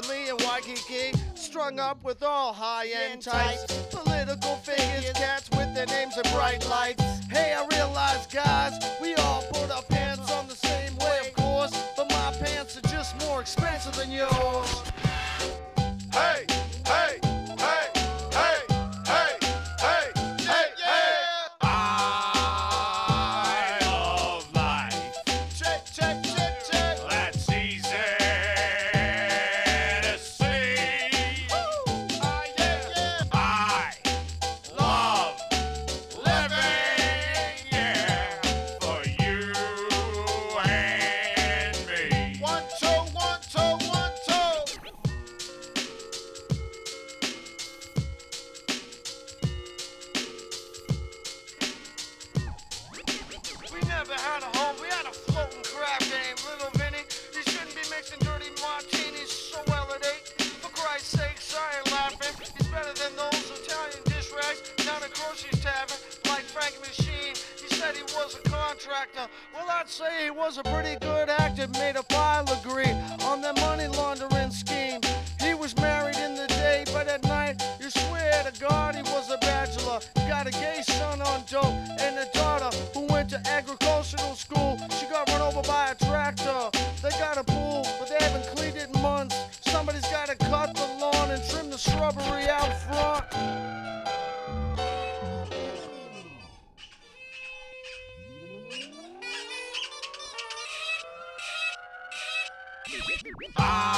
frequently in Waikiki. Strung up with all high-end types. Political figures, cats with their names and bright lights. Floating crab game. Little Vinny, you shouldn't be mixing dirty martinis so eight. For Christ's sake, I ain't laughing. He's better than those Italian dish rags down at Croce's Tavern, like Frank Machine. He said he was a contractor. Well, I'd say he was a pretty good actor, made a pile of agree on the money laundering scheme. He was married in the day, but at night, you swear to God he was a bachelor. Got a gay son on dope and a daughter who went to agricultural Bye.